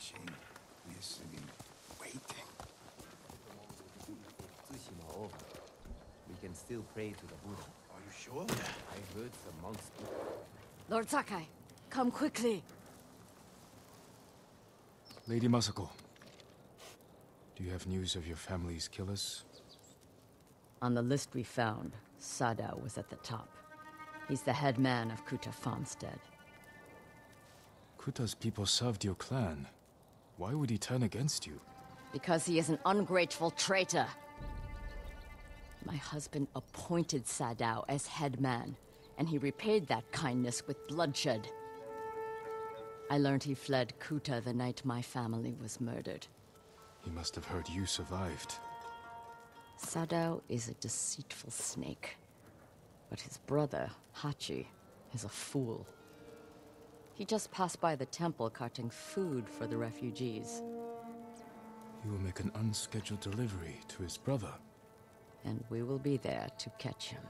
watching, listening, waiting. Tsushima over. We can still pray to the Buddha. Are you sure? I heard some monks. Lord Sakai, come quickly. Lady Masako. Do you have news of your family's killers? On the list we found, Sadao was at the top. He's the head man of Kuta Farmstead. Kuta's people served your clan. Why would he turn against you? Because he is an ungrateful traitor. My husband appointed Sadao as headman, and he repaid that kindness with bloodshed. I learned he fled Kuta the night my family was murdered. He must have heard you survived. Sadao is a deceitful snake. But his brother, Hachi, is a fool. He just passed by the temple carting food for the refugees. He will make an unscheduled delivery to his brother. And we will be there to catch him.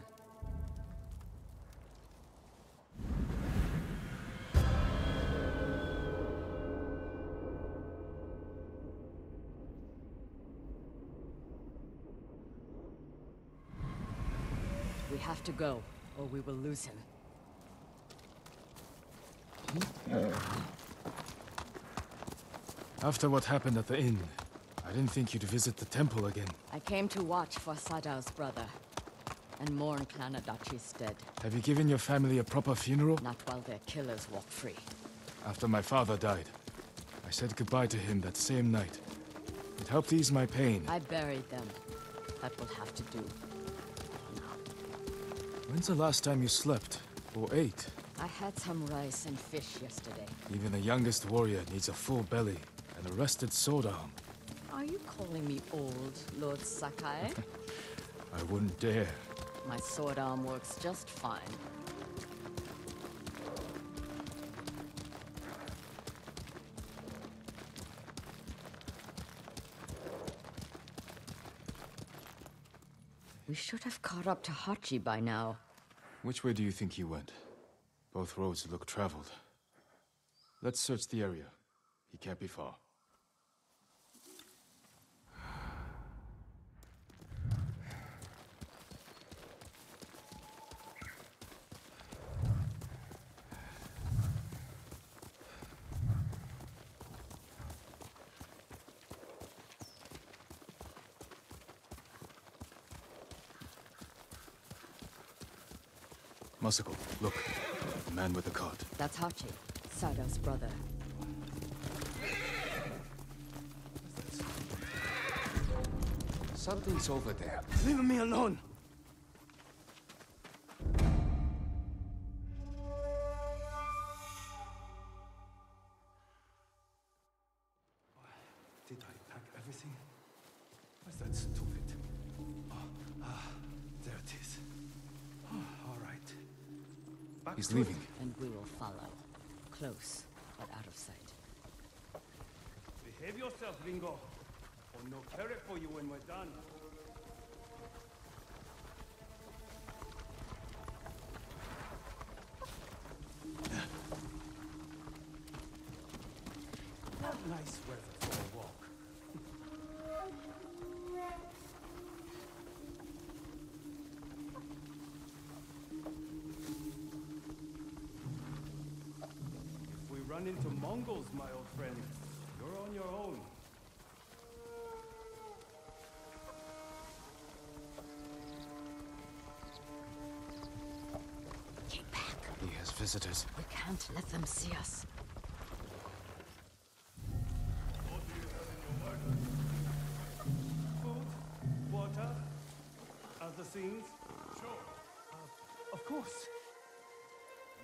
We have to go, or we will lose him. Hmm? After what happened at the inn, I didn't think you'd visit the temple again. I came to watch for Sadao's brother, and mourn Clan Adachi's dead, Have you given your family a proper funeral? not while their killers walk free. After my father died, I said goodbye to him that same night. It helped ease my pain. I buried them. That will have to do. When's the last time you slept? Or ate? I had some rice and fish yesterday. Even the youngest warrior needs a full belly and a rested sword arm. Are you calling me old, Lord Sakai? I wouldn't dare. My sword arm works just fine. We should have caught up to Hachi by now. Which way do you think he went? Both roads look traveled. Let's search the area. He can't be far. Masako, look. The man with the cart. That's Hachi, Sadao's brother. Something's over there. Leave me alone! Back He's to it. leaving. And we will follow. Close, but out of sight. Behave yourself, Ringo. Or no carrot for you when we're done. Run into Mongols, my old friend, you're on your own. Keep back. He has visitors. We can't let them see us. Food, water, other things? Sure. of course.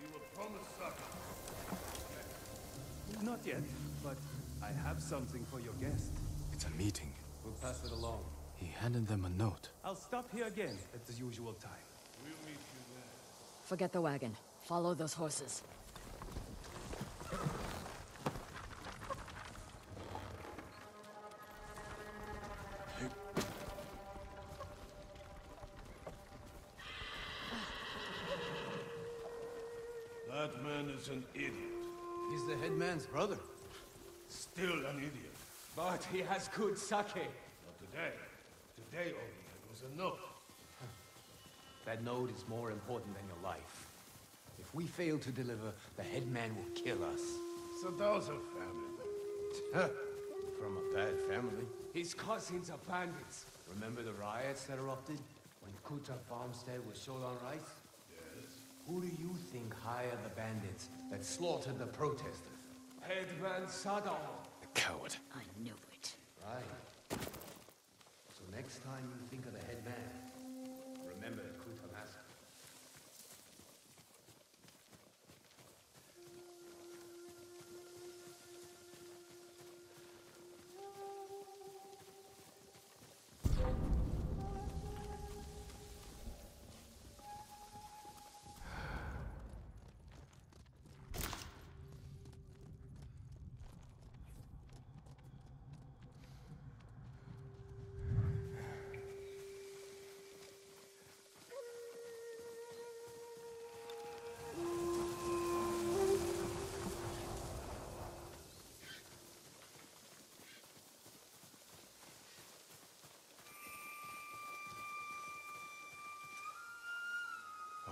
You will promise succor. Not yet, but I have something for your guest. It's a meeting. We'll pass it along. He handed them a note. I'll stop here again at the usual time. We'll meet you there. Forget the wagon. Follow those horses. But he has good sake. Not today. Today only he had was a note. That note is more important than your life. If we fail to deliver, the headman will kill us. Sadao's a family. From a bad family. His cousins are bandits. Remember the riots that erupted? When Kuta farmstead was short on rice? Yes. Who do you think hired the bandits that slaughtered the protesters? Headman Sadao. A coward. I knew it. So next time you think of the headman, remember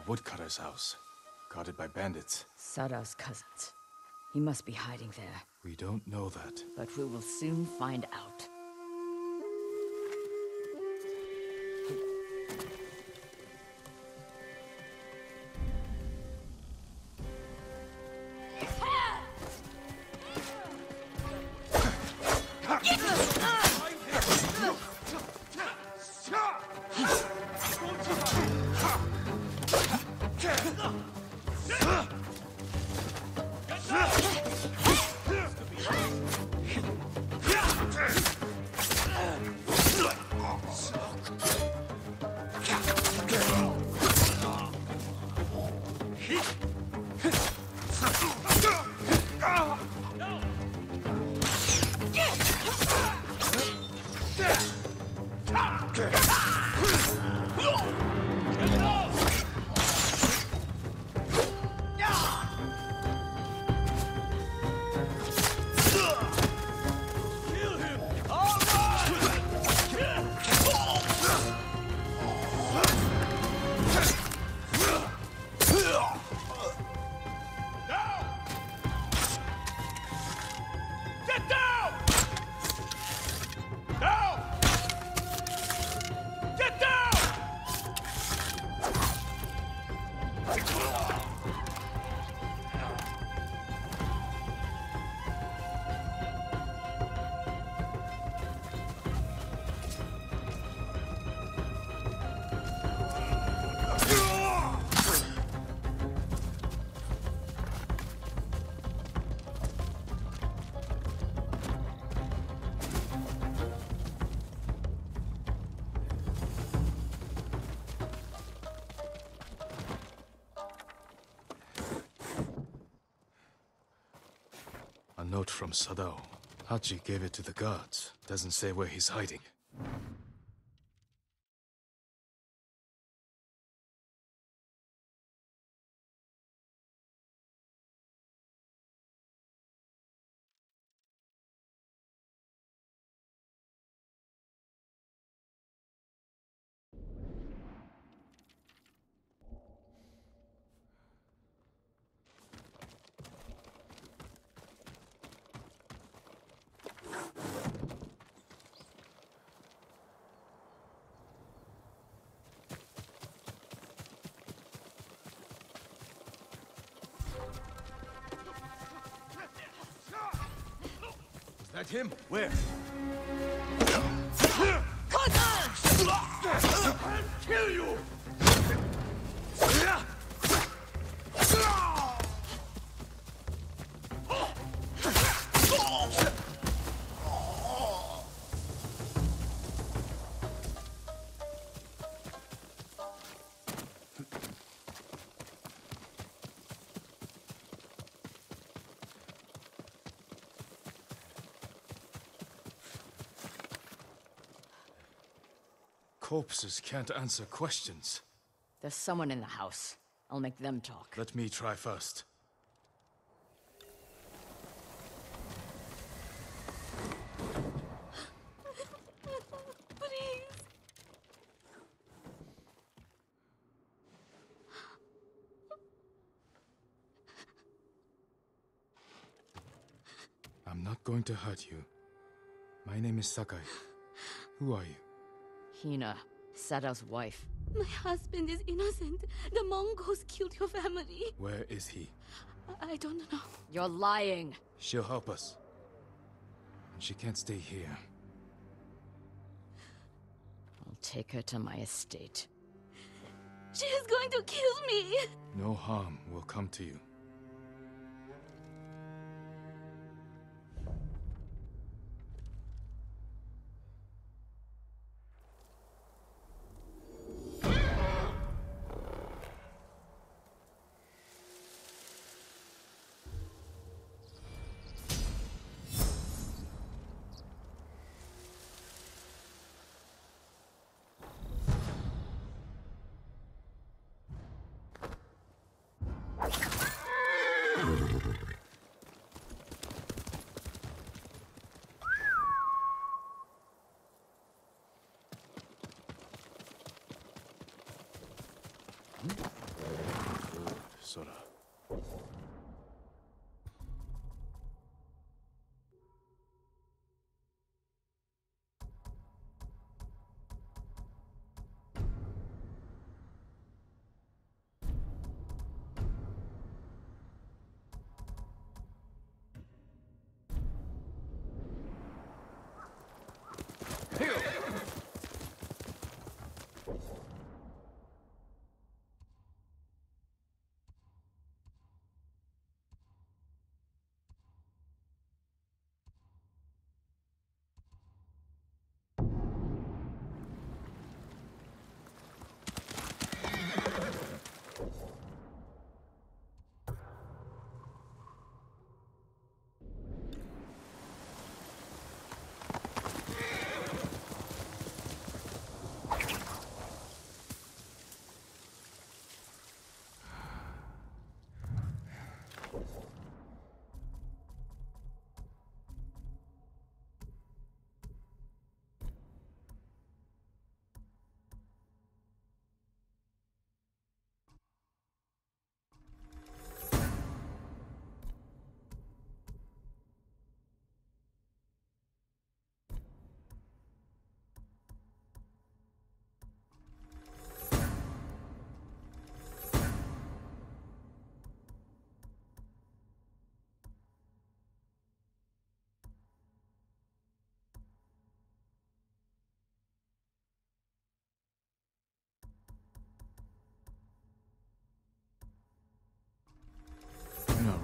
A woodcutter's house. Guarded by bandits. Sadao's cousins. He must be hiding there, We don't know that. but we will soon find out. Note from Sadao. Hachi gave it to the guards. Doesn't say where he's hiding. Him? Where? Kill you! Corpses can't answer questions. There's someone in the house. I'll make them talk. Let me try first. Please. I'm not going to hurt you. My name is Sakai. Who are you? Hina, Sadao's wife. My husband is innocent. The Mongols killed your family. Where is he? I, I don't know. You're lying. She'll help us. And she can't stay here. I'll take her to my estate. She is going to kill me. No harm will come to you.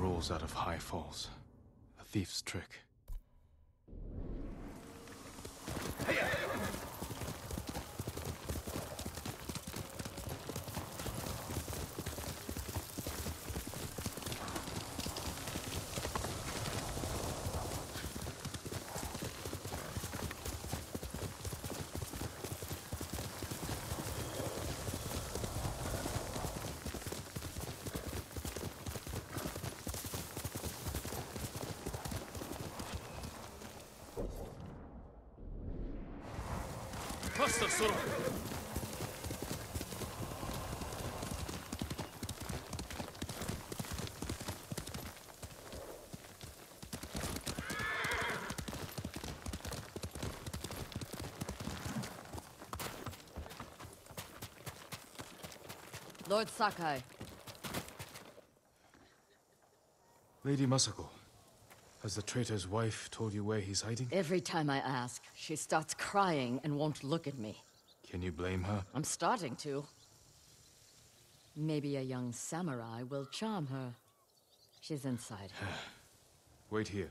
Rolls out of high falls. A thief's trick. Faster, Sora! Lord Sakai, Lady Masako, has the traitor's wife told you where he's hiding? every time I ask, she starts crying and won't look at me. Can you blame her? I'm starting to. Maybe a young samurai will charm her. She's inside. Wait here.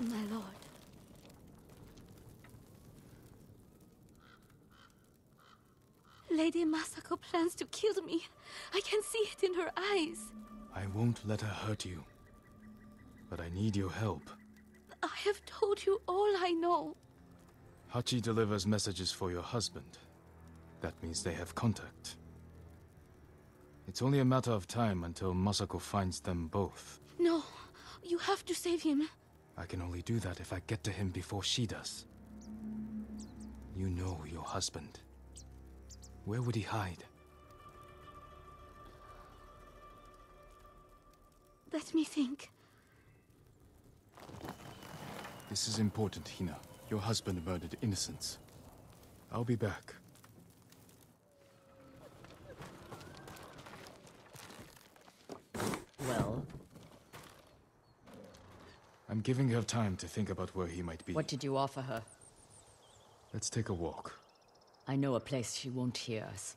My lord. Lady Masako plans to kill me. I can see it in her eyes. I won't let her hurt you. But I need your help. I have told you all I know. Hachi delivers messages for your husband. That means they have contact. It's only a matter of time until Masako finds them both. No, you have to save him. I can only do that if I get to him before she does. You know your husband. Where would he hide? Let me think. This is important, Hina. Your husband murdered innocents. I'll be back. Well, I'm giving her time to think about where he might be. what did you offer her? Let's take a walk. I know a place she won't hear us.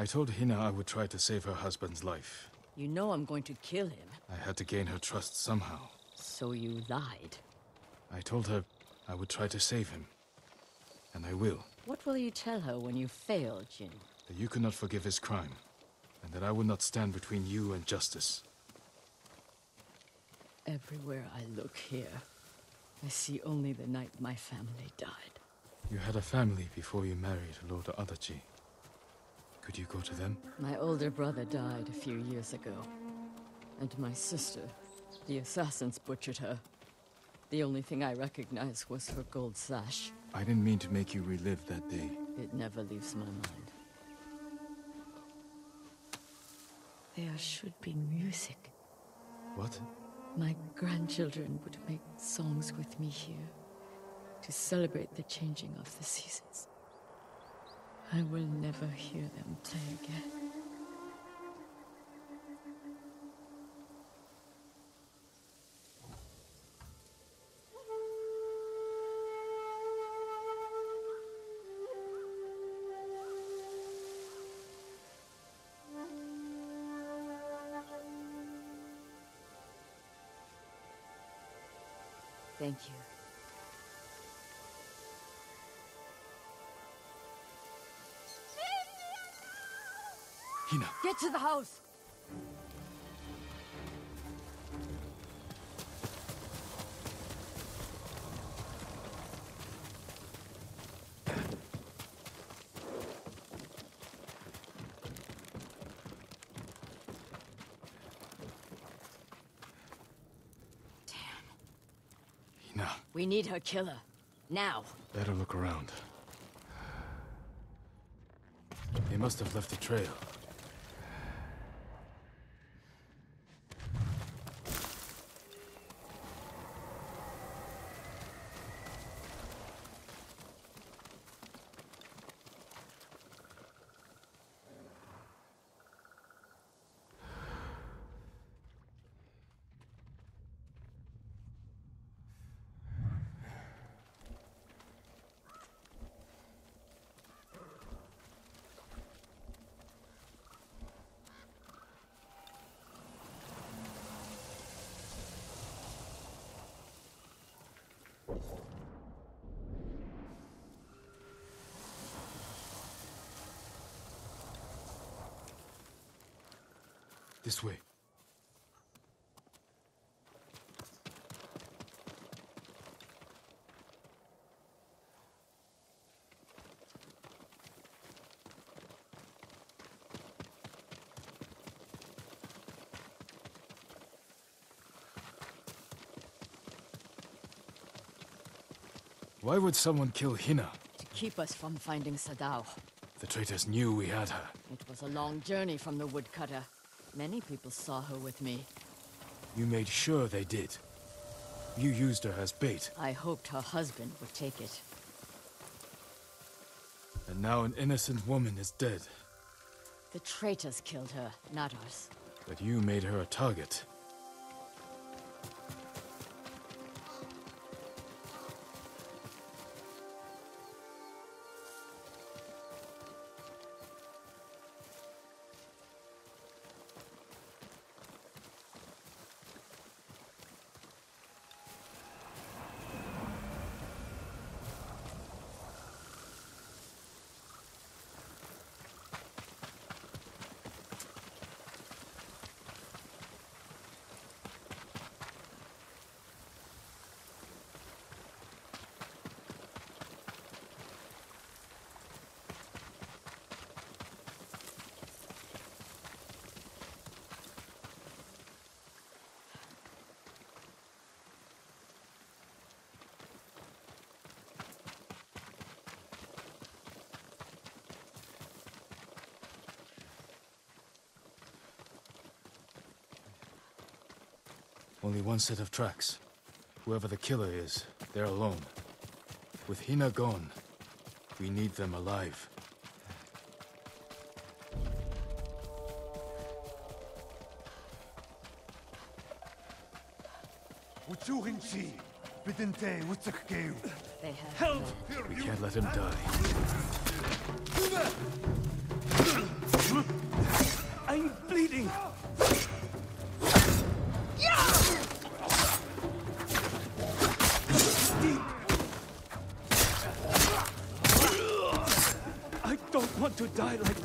I told Hina I would try to save her husband's life. You know I'm going to kill him, I had to gain her trust somehow. so you lied. I told her I would try to save him. And I will. What will you tell her when you fail, Jin? That you cannot forgive his crime. And that I will not stand between you and justice. Everywhere I look here, I see only the night my family died. You had a family before you married Lord Adachi. Could you go to them? My older brother died a few years ago. And my sister, the assassins butchered her. The only thing I recognize was her gold sash. I didn't mean to make you relive that day. It never leaves my mind. There should be music. What? My grandchildren would make songs with me here to celebrate the changing of the seasons. I will never hear them play again. Get to the house! We need her killer. Now. Better look around. They must have left a trail. This way. Why would someone kill Hina? To keep us from finding Sadao. The traitors knew we had her. It was a long journey from the woodcutter. Many people saw her with me. You made sure they did. You used her as bait, I hoped her husband would take it. and now an innocent woman is dead. The traitors killed her, not us. But you made her a target. Only one set of tracks. Whoever the killer is, they're alone. With Hina gone, we need them alive. Utsurinchi, Bidente, Utsakgeu. They Help! We can't let him die. I'm bleeding!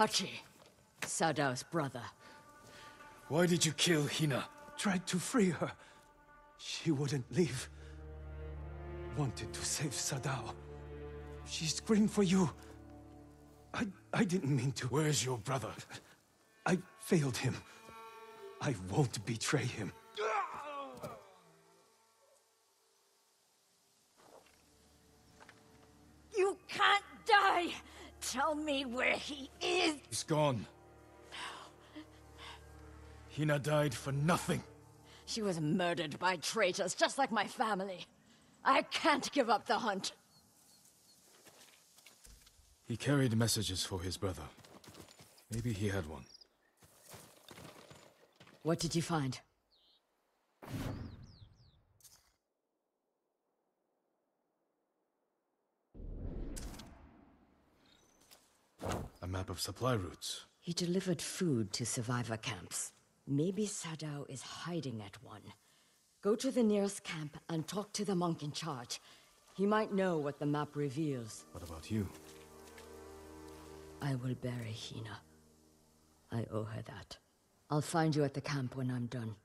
Hachi, Sadao's brother. Why did you kill Hina? Tried to free her. She wouldn't leave. Wanted to save Sadao. She screamed for you. I, I didn't mean to. Where's your brother? I failed him. I won't betray him. You can't die! Tell me where he is! He's gone. Hina died for nothing. She was murdered by traitors, just like my family. I can't give up the hunt. He carried messages for his brother. Maybe he had one. What did you find? Map of supply routes. He delivered food to survivor camps. Maybe Sadao is hiding at one. Go to the nearest camp and talk to the monk in charge. He might know what the map reveals. What about you? I will bury Hina. I owe her that. I'll find you at the camp when I'm done.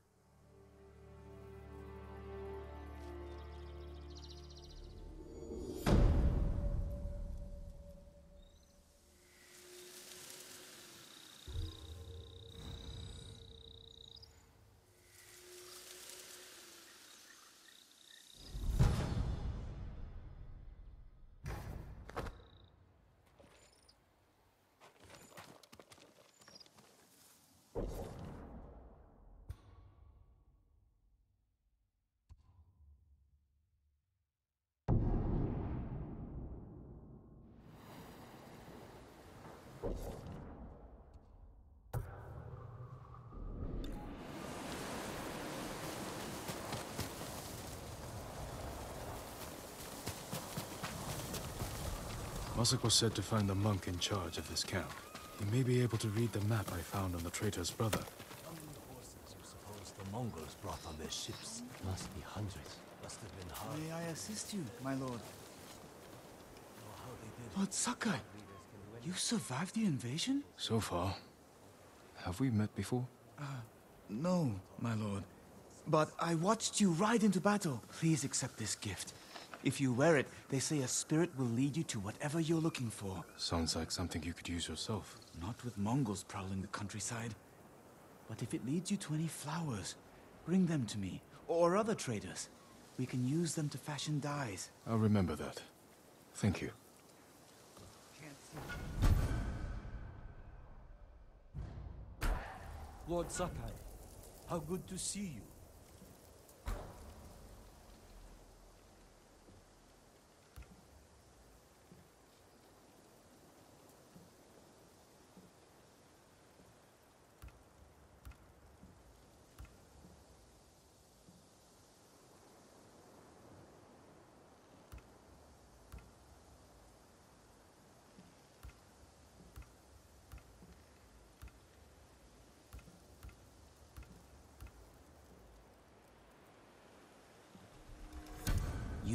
Masako was said to find the monk in charge of this camp. He may be able to read the map I found on the traitor's brother. How many horses you suppose the Mongols brought on their ships? Must be hundreds. Must have been hard. May I assist you, my lord? know how they did Lord Sakai, you survived the invasion? So far. Have we met before? Uh, no, my lord. But I watched you ride into battle. Please accept this gift. If you wear it, they say a spirit will lead you to whatever you're looking for. Sounds like something you could use yourself. Not with Mongols prowling the countryside. But if it leads you to any flowers, bring them to me, or other traders. We can use them to fashion dyes. I'll remember that. Thank you. Lord Sakai, how good to see you.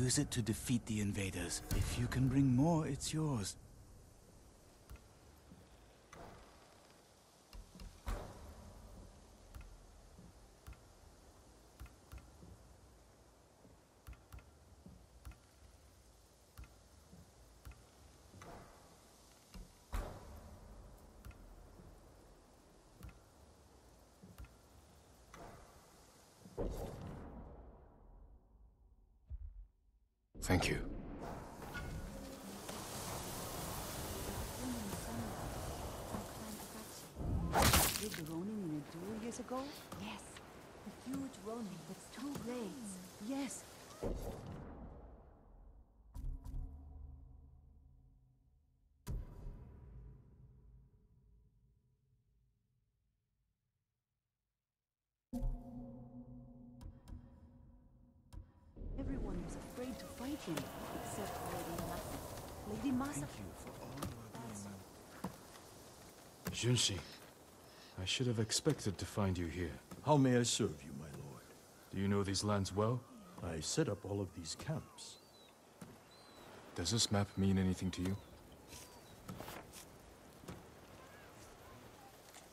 Use it to defeat the invaders. If you can bring more, it's yours. Thank you. Did the Ronin in a duel years ago? Yes. A huge Ronin with two blades. Yes. Everyone was afraid to fight him, except Lady Masako. Lady Masako. Junshi, I should have expected to find you here. How may I serve you, my lord? Do you know these lands well? I set up all of these camps. Does this map mean anything to you?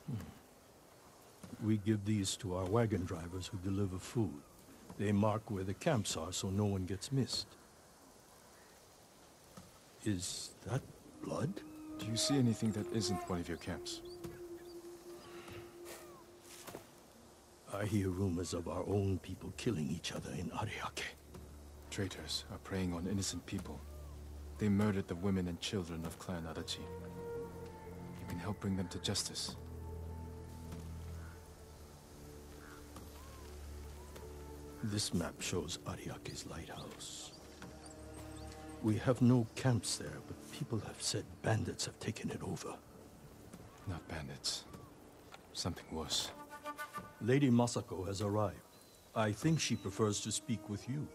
Hmm. We give these to our wagon drivers who deliver food. They mark where the camps are so no one gets missed. Is that blood? Do you see anything that isn't one of your camps? I hear rumors of our own people killing each other in Ariake. Traitors are preying on innocent people. They murdered the women and children of Clan Adachi. You can help bring them to justice. This map shows Ariake's lighthouse. We have no camps there, but people have said bandits have taken it over. Not bandits. Something worse. Lady Masako has arrived. I think she prefers to speak with you.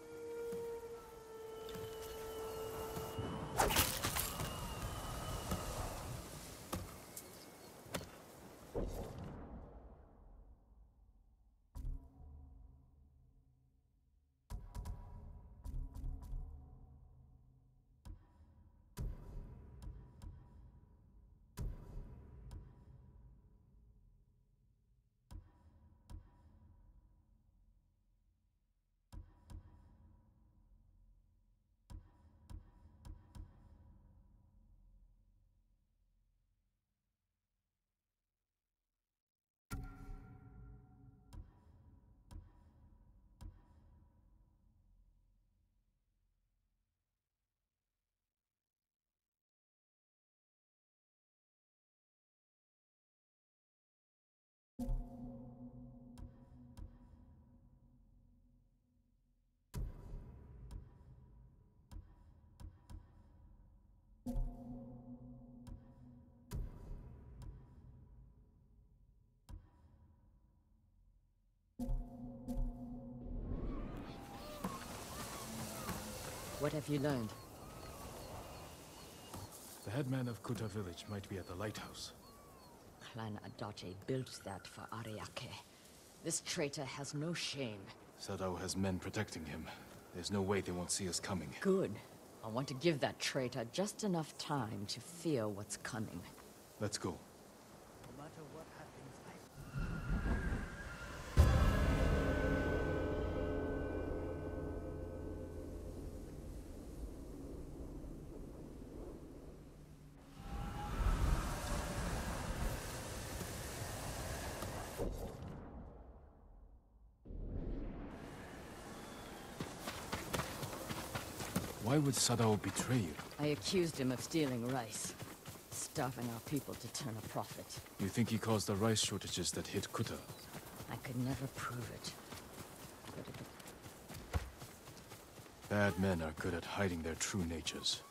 What have you learned? The headman of Kuta village might be at the lighthouse. Clan Adachi built that for Ariake. This traitor has no shame. Sadao has men protecting him. There's no way they won't see us coming. Good. I want to give that traitor just enough time to fear what's coming. Let's go. Why would Sadao betray you? I accused him of stealing rice, starving our people to turn a profit. You think he caused the rice shortages that hit Kuta? I could never prove it. Bad men are good at hiding their true natures.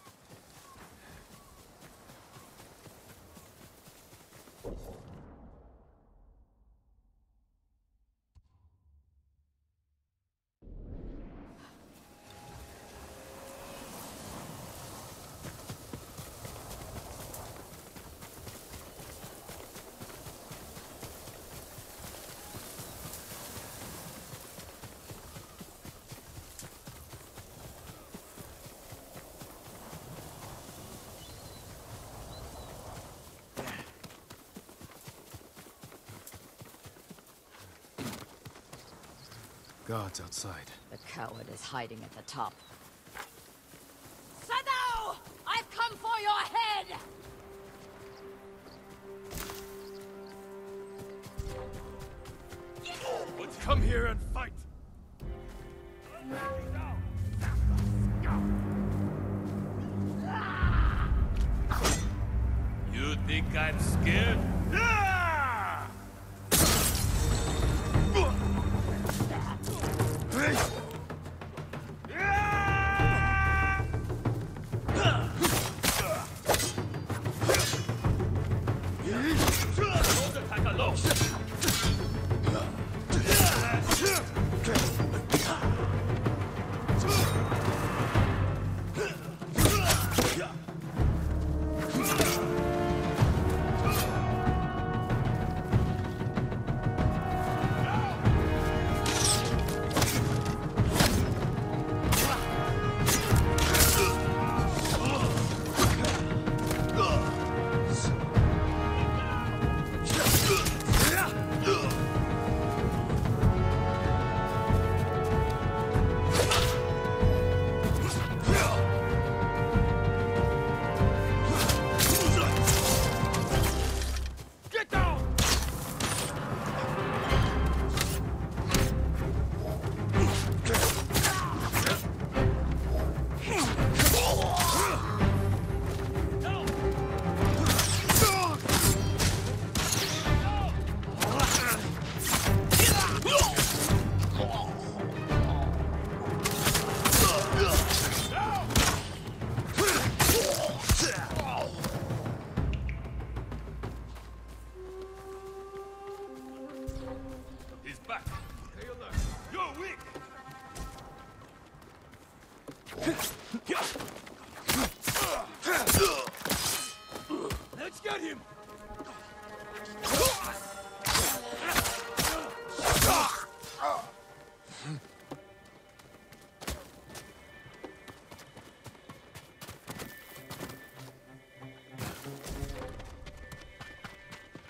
Guards outside. The coward is hiding at the top.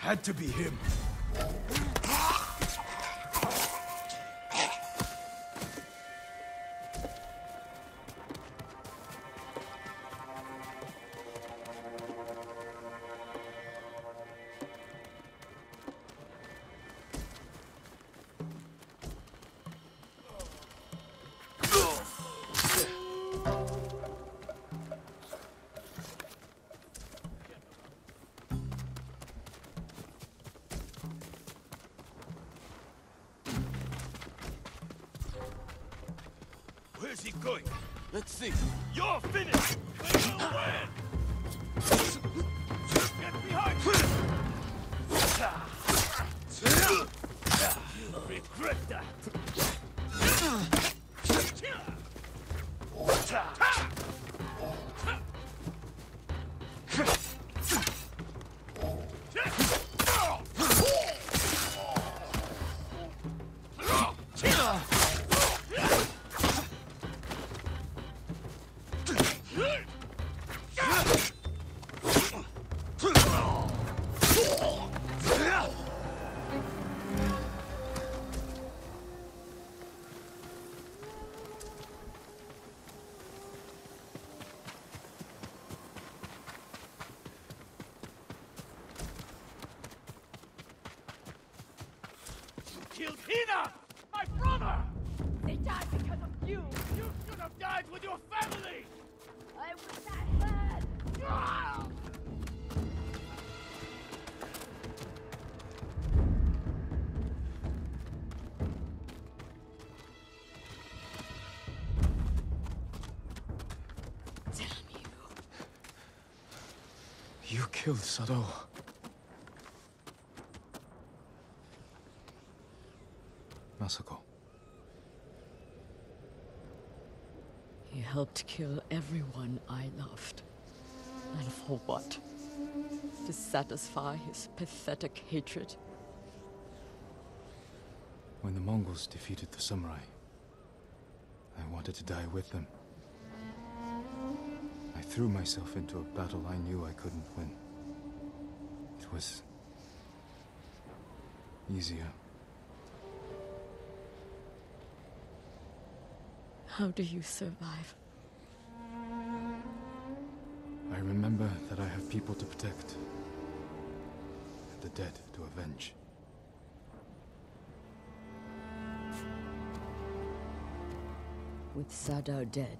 Had to be him. Killed Hina! My brother! They died because of you! You should have died with your family! I wish I had! Ah! Damn you. You killed Sadao. Masako. He helped kill everyone I loved. And for what? To satisfy his pathetic hatred? When the Mongols defeated the samurai, I wanted to die with them. I threw myself into a battle I knew I couldn't win. It was easier. How do you survive? I remember that I have people to protect. And the dead to avenge. With Sadao dead,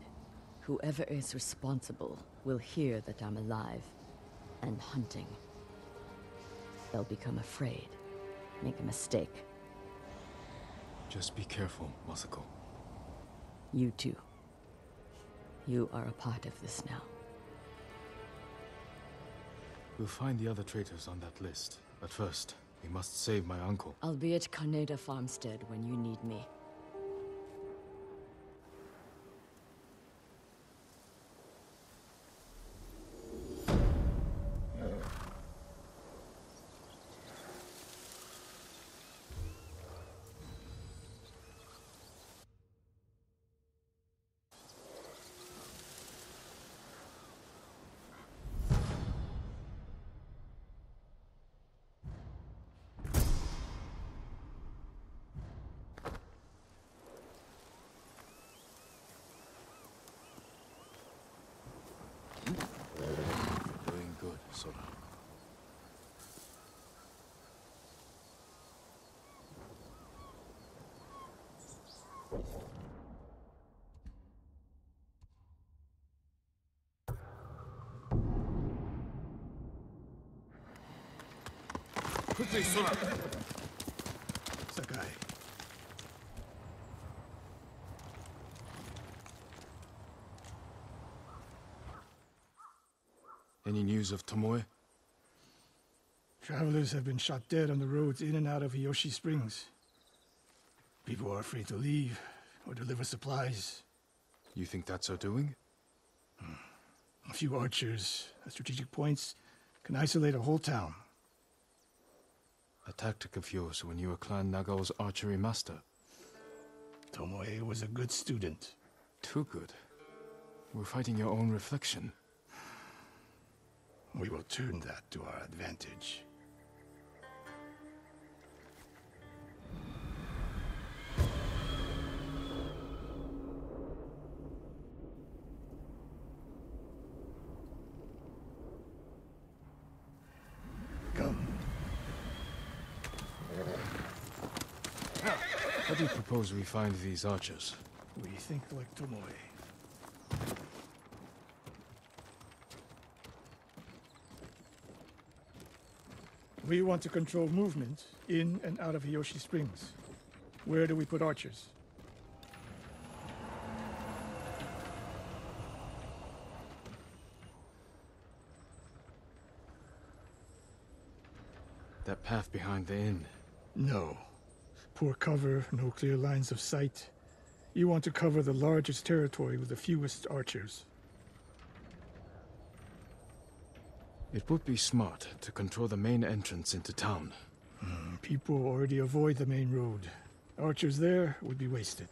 whoever is responsible will hear that I'm alive and hunting. They'll become afraid, make a mistake. Just be careful, Masako. You too. You are a part of this now. We'll find the other traitors on that list. But first, we must save my uncle. I'll be at Kaneda Farmstead when you need me. Quickly, Sora! Sakai. Any news of Tomoe? Travelers have been shot dead on the roads in and out of Hiyoshi Springs. People are afraid to leave or deliver supplies. You think that's our doing? Hmm. A few archers at strategic points can isolate a whole town. A tactic of yours when you were Clan Nagao's archery master. Tomoe was a good student. Too good. We're fighting your own reflection. We will turn that to our advantage. How do you propose we find these archers? We think like Tomoe. We want to control movement in and out of Hiyoshi Springs. Where do we put archers? That path behind the inn. No. Poor cover, no clear lines of sight. You want to cover the largest territory with the fewest archers. It would be smart to control the main entrance into town. Hmm, People already avoid the main road. Archers there would be wasted.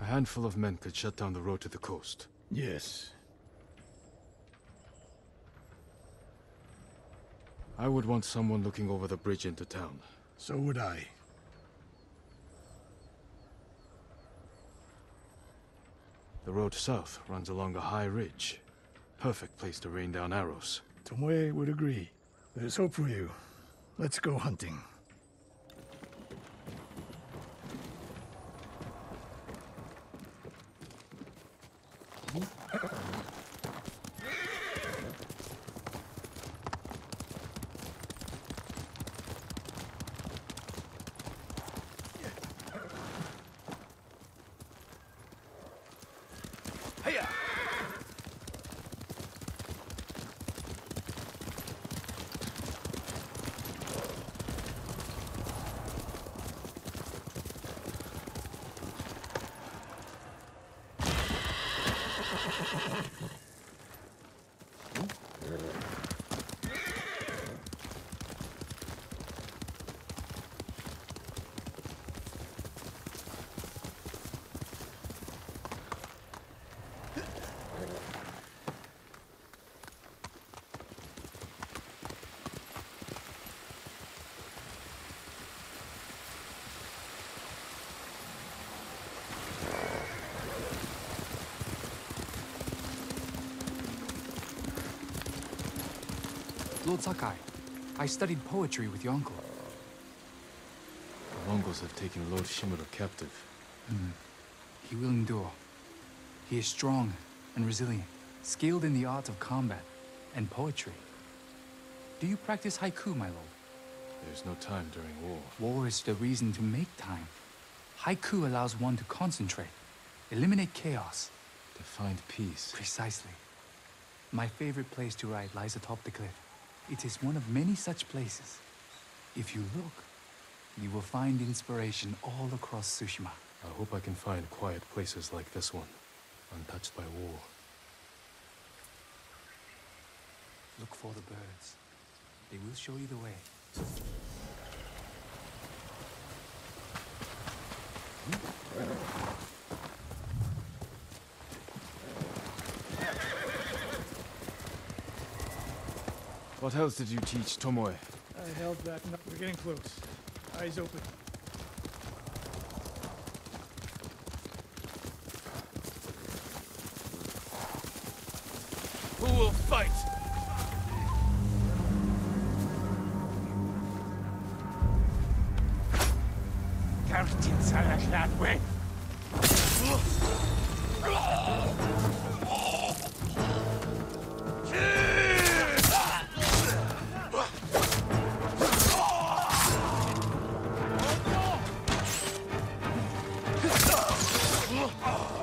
A handful of men could shut down the road to the coast. Yes. I would want someone looking over the bridge into town. So would I. The road south runs along a high ridge. Perfect place to rain down arrows. Tomoe would agree. There's hope for you. Let's go hunting. Sakai, I studied poetry with your uncle. The Mongols have taken Lord Shimura captive. Hmm. He will endure. He is strong and resilient. skilled in the art of combat and poetry. Do you practice haiku, my lord? There's no time during war. War is the reason to make time. Haiku allows one to concentrate, eliminate chaos. To find peace. Precisely. My favorite place to write lies atop the cliff. It is one of many such places. If you look, you will find inspiration all across Tsushima. I hope I can find quiet places like this one, untouched by war. Look for the birds. They will show you the way. What else did you teach Tomoe? I held back. No, we're getting close. Eyes open. Who will fight? Captain Salashadwe! Tomoe wasn't here.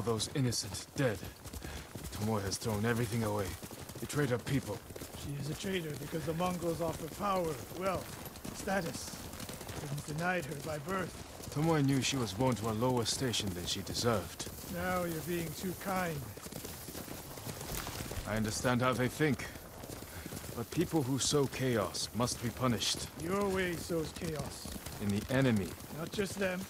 All those innocent dead. Tomoe has thrown everything away. Betrayed her people. She is a traitor because the Mongols offer power, wealth, status. It was denied her by birth. Tomoe knew she was born to a lower station than she deserved. Now you're being too kind. I understand how they think. But people who sow chaos must be punished. Your way sows chaos. In the enemy. Not just them.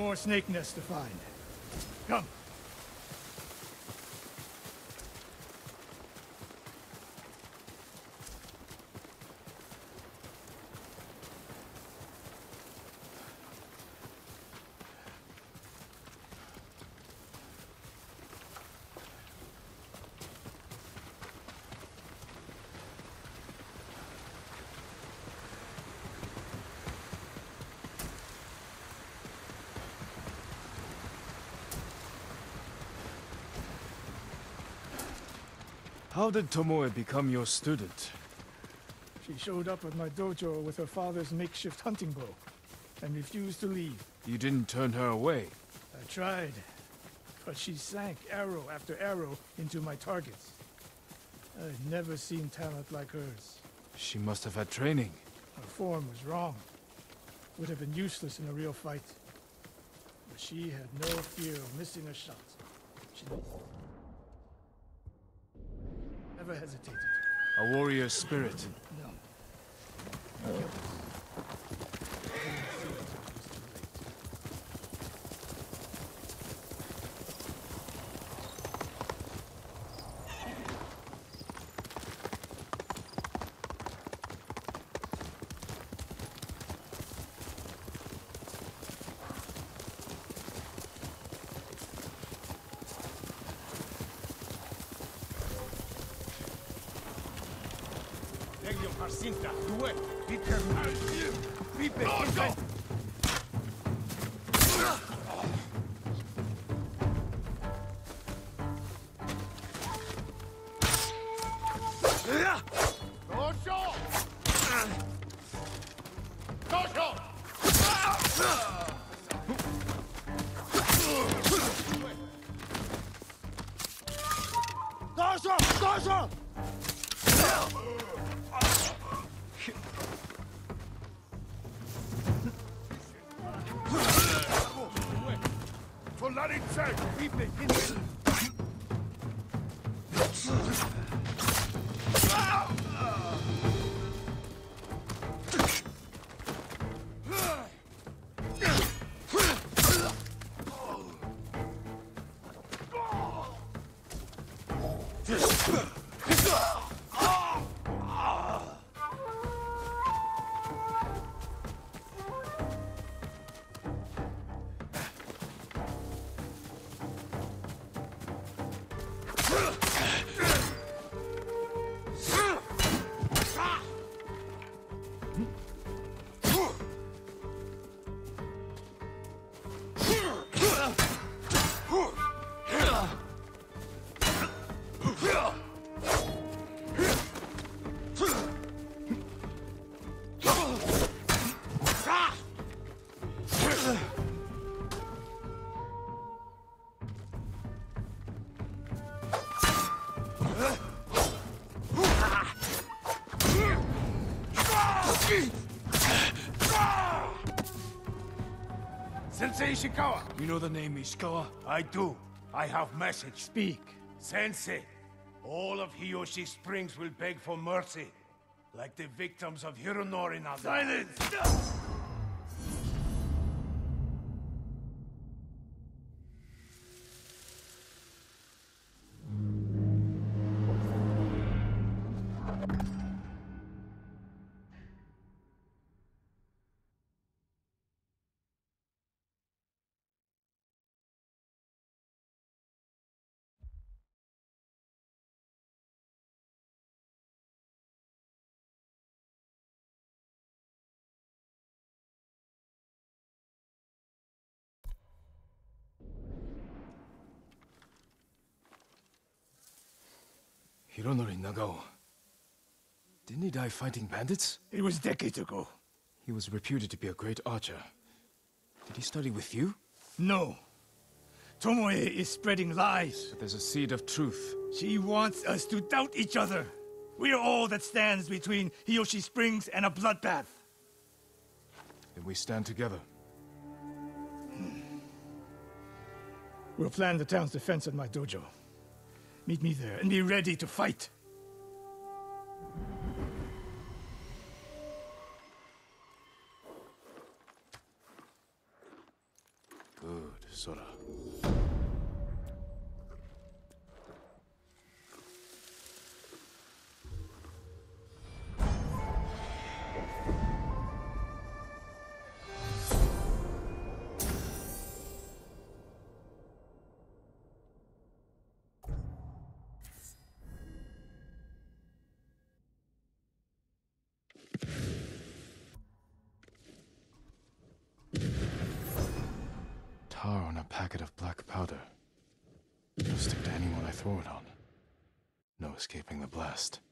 More snake nests to find. Come. How did Tomoe become your student? She showed up at my dojo with her father's makeshift hunting bow and refused to leave. You didn't turn her away. I tried, but she sank arrow after arrow into my targets. I'd never seen talent like hers. She must have had training. Her form was wrong. Would have been useless in a real fight. But she had no fear of missing a shot. She never hesitated. A warrior spirit. sind das Duett. Die Ishikawa! You know the name Ishikawa? I do. I have message. Speak. Sensei, all of Hiyoshi Springs will beg for mercy. Like the victims of Hironori. Silence! Hironori Nagao. Didn't he die fighting bandits? It was decades ago. He was reputed to be a great archer. Did he study with you? No. Tomoe is spreading lies. But there's a seed of truth. She wants us to doubt each other. We are all that stands between Hiyoshi Springs and a bloodbath. Then we stand together. Hmm. We'll plan the town's defense at my dojo. Meet me there and be ready to fight. Good, Sora. It'll